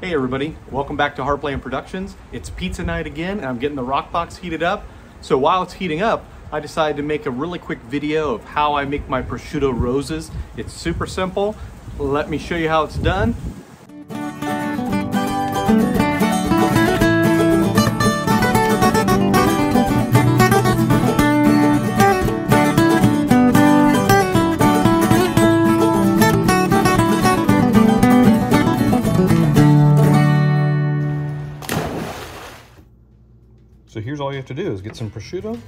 Hey everybody, welcome back to Harpland Productions. It's pizza night again and I'm getting the Roccbox heated up. So while it's heating up, I decided to make a really quick video of how I make my prosciutto roses. It's super simple. Let me show you how it's done. So here's all you have to do is get some prosciutto,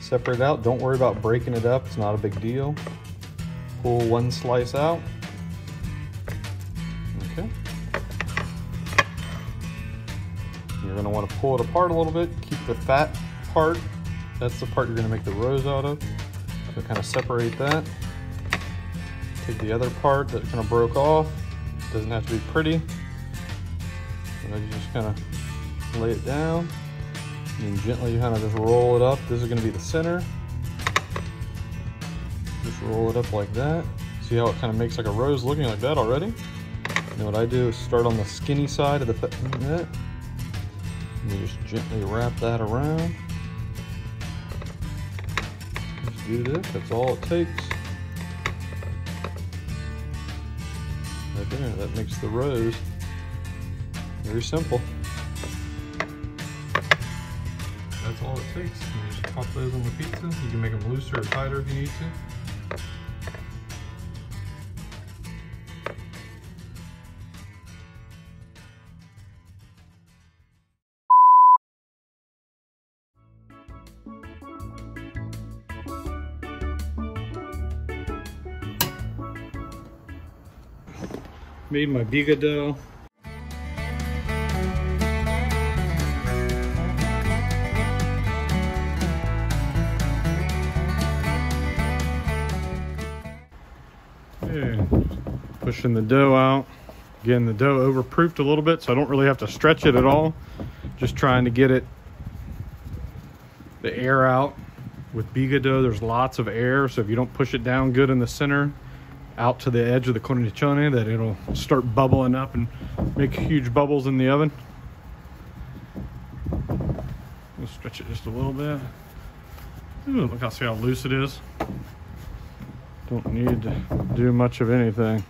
separate it out. Don't worry about breaking it up. It's not a big deal. Pull one slice out. Okay. You're gonna wanna pull it apart a little bit. Keep the fat part. That's the part you're gonna make the rose out of. So kind of separate that. Take the other part that kind of broke off. Doesn't have to be pretty. And then you just kind of lay it down. And gently you kind of just roll it up. This is gonna be the center. Just roll it up like that. See how it kind of makes like a rose looking like that already? And what I do is start on the skinny side of the that. And you just gently wrap that around. Just do this, that's all it takes. Right there, that makes the rose. Very simple. All it takes. You just pop those on the pizza. You can make them looser or tighter if you need to. Made my biga dough. Yeah, pushing the dough out. Getting the dough overproofed a little bit so I don't really have to stretch it at all. Just trying to get it, the air out. With biga dough, there's lots of air, so if you don't push it down good in the center, out to the edge of the cornicione, that it'll start bubbling up and make huge bubbles in the oven. We'll stretch it just a little bit. Ooh, look how see how loose it is. Don't need to do much of anything.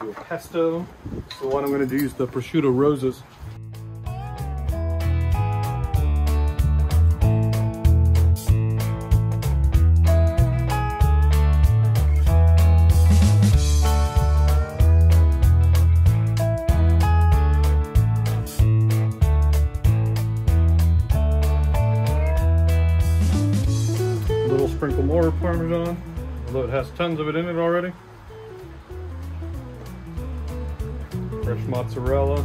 Do a pesto. So what I'm going to do is the prosciutto roses. More Parmesan, although it has tons of it in it already. Fresh mozzarella.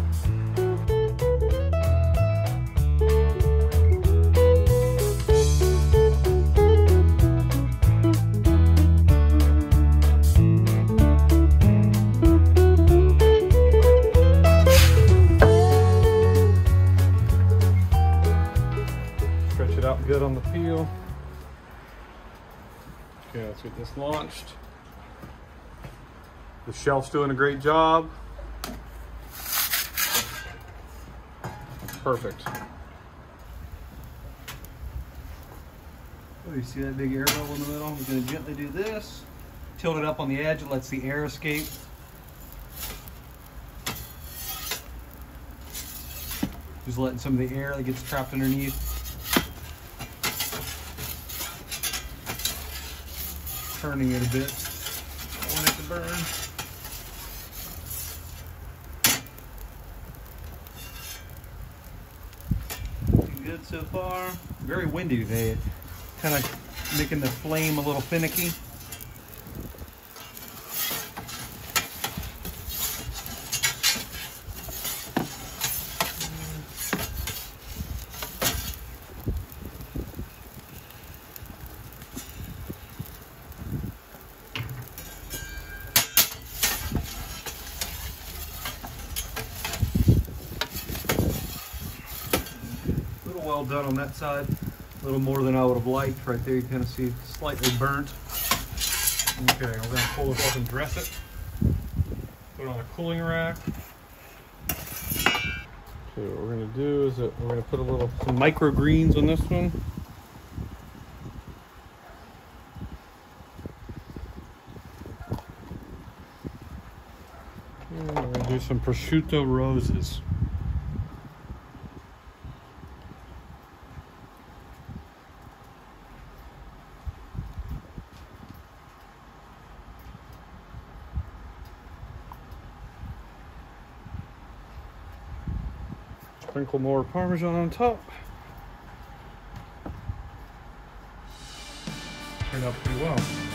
Stretch it out good on the peel. Okay, let's get this launched. The shelf's doing a great job. Perfect. Oh, you see that big air bubble in the middle? We're going to gently do this. Tilt it up on the edge. It lets the air escape. Just letting some of the air that gets trapped underneath. Turning it a bit. Don't want it to burn. Looking good so far. Very windy today. Kind of making the flame a little finicky. Well done on that side. A little more than I would have liked. Right there, you kind of see slightly burnt. Okay, we're gonna pull this off and dress it. Put it on a cooling rack. So what we're gonna do is that we're gonna put a little some microgreens on this one. And we're gonna do some prosciutto roses. Sprinkle more Parmesan on top. Turned out pretty well.